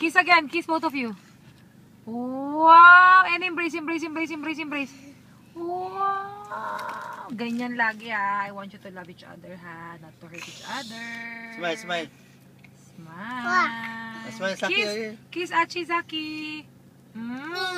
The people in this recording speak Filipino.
Kiss again. Kiss both of you. Wow! And embrace, embrace, embrace, embrace, embrace. Wow! Ganyan lagi ha. I want you to love each other ha. Not to hurt each other. Smile, smile. Smile. Smile, Saki. Kiss. Kiss Achizaki. Mm.